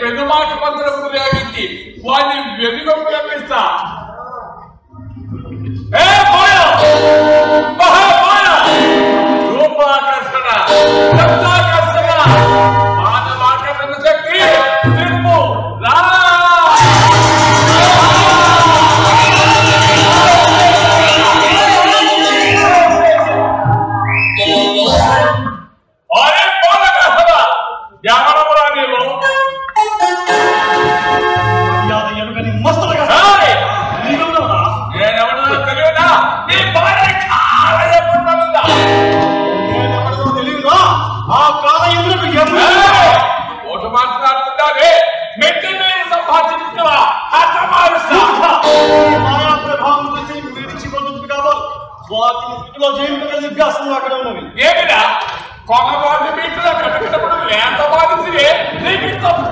పెనుమాట పత్రం ప్రేమించి వారిని వెలుగు ప్రేమిస్తా ఆ కాల ఎందుకు ఓటు మాట్లాడుతున్నారే మెంటైన సంపాదించుకురా ప్రభావం చూసి విడిచిపోతుంది కాబట్టి వాటిని స్థితిలో జీవితంలో దిగ్గాస్తుంది అక్కడ ఉన్నవి. ఏమిరా? కొనవాళ్ళు మీట్లో కట్టుకున్నప్పుడు లేత బాధించి నీకు తప్పు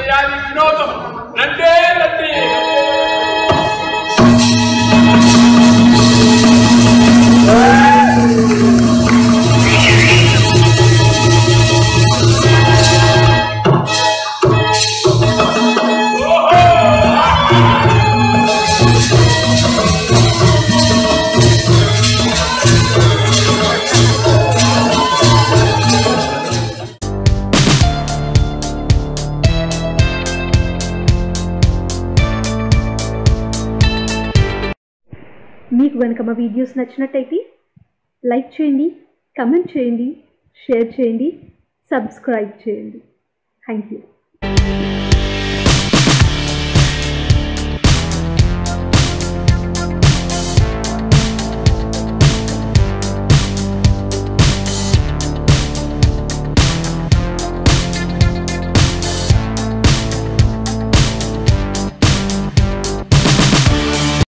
கைலாய வினோதம் நன்றே కనుక మా వీడియోస్ నచ్చినట్టయితే లైక్ చేయండి కమెంట్ చేయండి షేర్ చేయండి సబ్స్క్రైబ్ చేయండి. Thank you